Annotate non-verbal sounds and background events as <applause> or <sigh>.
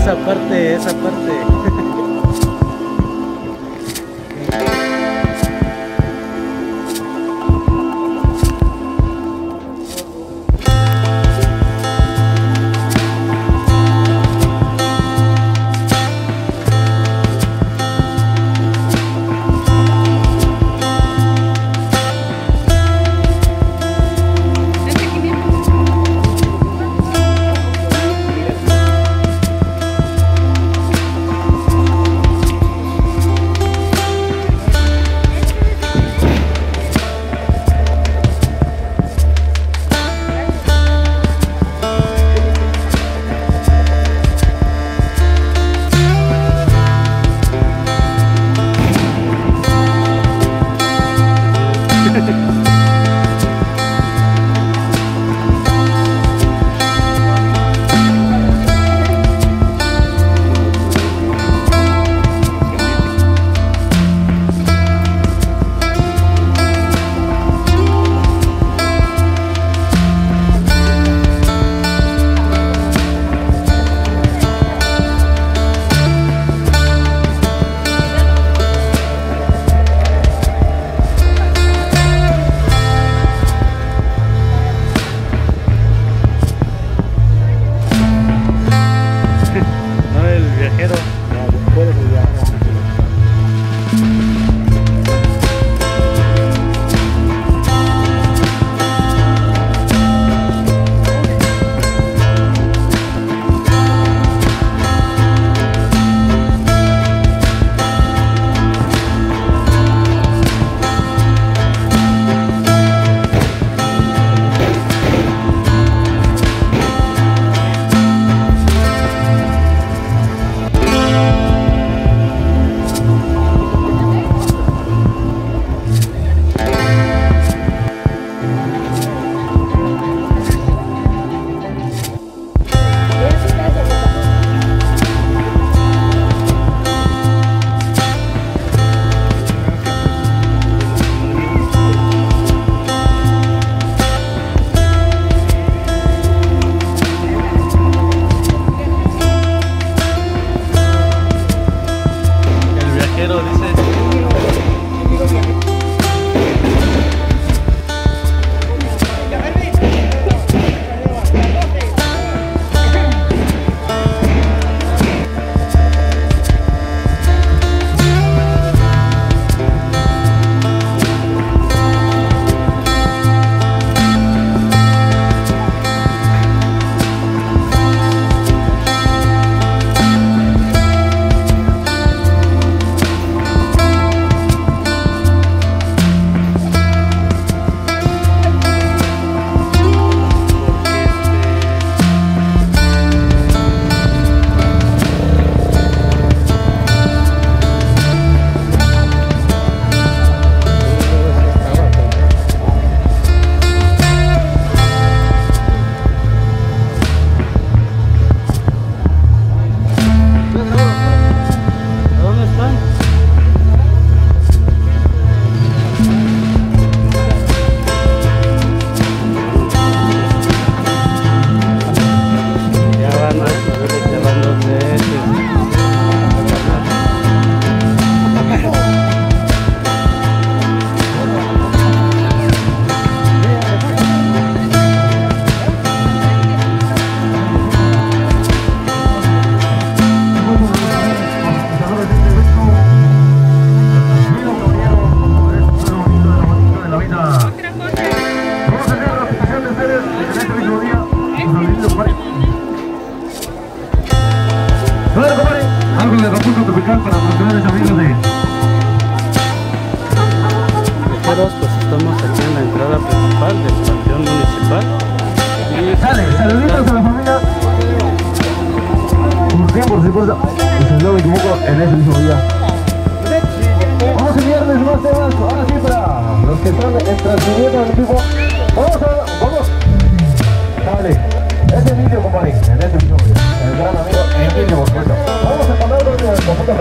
esa parte, esa parte. <laughs> Thank. <laughs> el Y si no me equivoco, en ese mismo día. Vamos a enviarles más temas. Ahora sí, para los que están en transmitiendo en vivo. Vamos a, vamos. Sale. Ese vídeo, compadre. En ese mismo día. El gran amigo Emilio, por supuesto. Vamos a ponerlo en el conjunto de